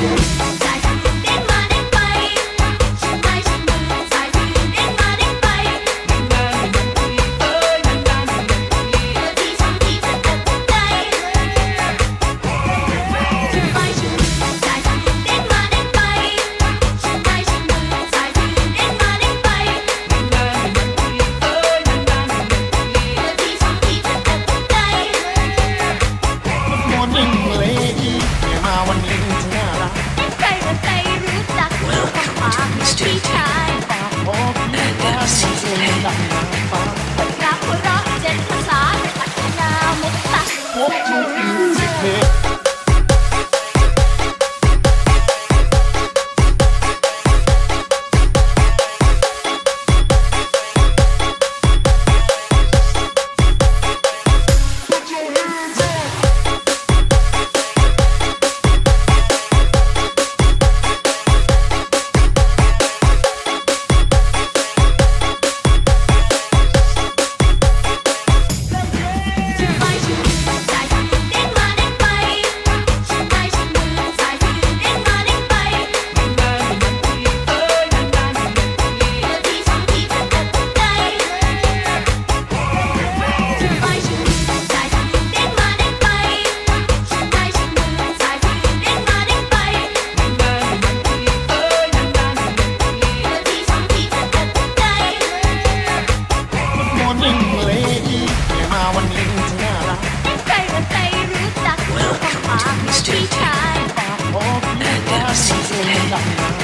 Alexa. Street. And I've seen.